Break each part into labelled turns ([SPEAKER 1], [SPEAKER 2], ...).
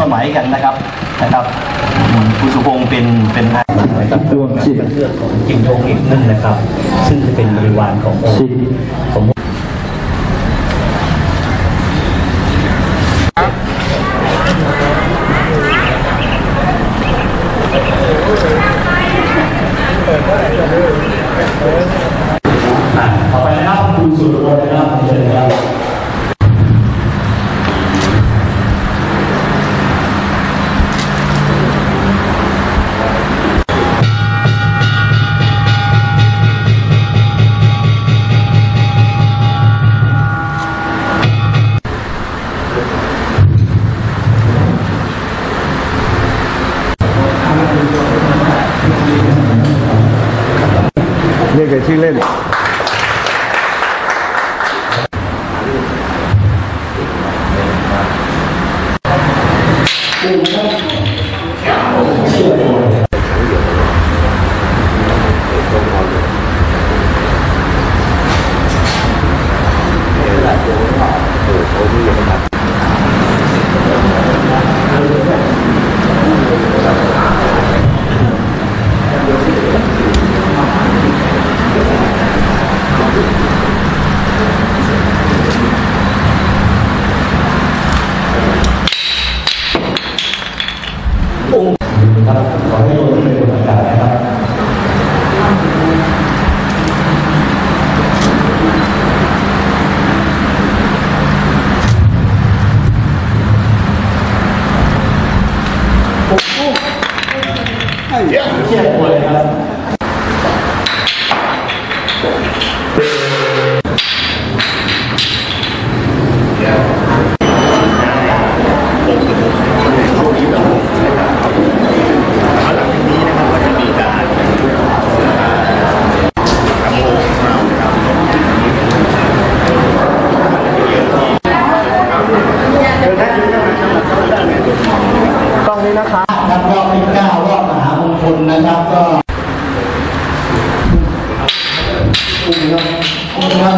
[SPEAKER 1] สมัยกันนะครับนะครับอืมคุณสุพงศ์เป็นเป็นนะครับดวงจิตเป็นเลือดของจิมโยงอีกนึ่งนะครับ ซึ่งจะเป็นบริวารขององค์จิตสมอะต่อไปนะครับคุณสุรพลนะครับเชิญครับ เรียกกัน
[SPEAKER 2] ชื่อเล่น
[SPEAKER 1] ครับขอให้ลงที่เป็นบทบาทนะครับ เชี่ยควรเลยครับ
[SPEAKER 3] ต้องนี้นะ
[SPEAKER 1] ครับ คนนะครับก็อุ้มครับอุ้มครับ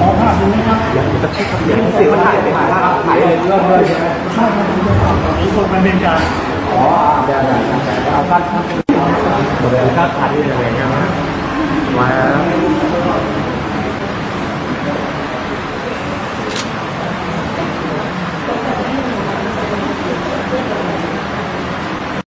[SPEAKER 1] ขอภาพดูนะครับอยากจะเช็คครับเดี๋ยว
[SPEAKER 3] เสียงมันถ่ายไปถ่าครับวถ่ายเลยเริ่มเลยใช่ไหมใช่ครับนี่คนมันเป็นการอ๋อได้บด้เอาภาพครับเ
[SPEAKER 1] ดี๋ยวครับถ่ายเลยนะครับมา